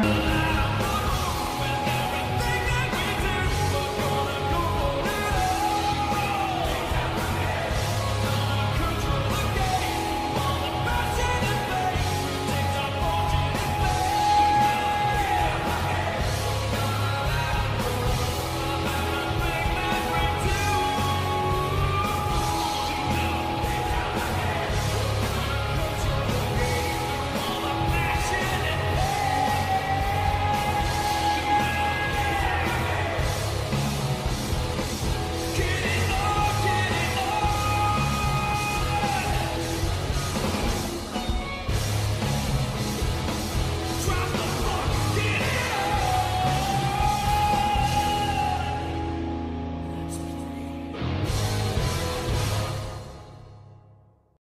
пока!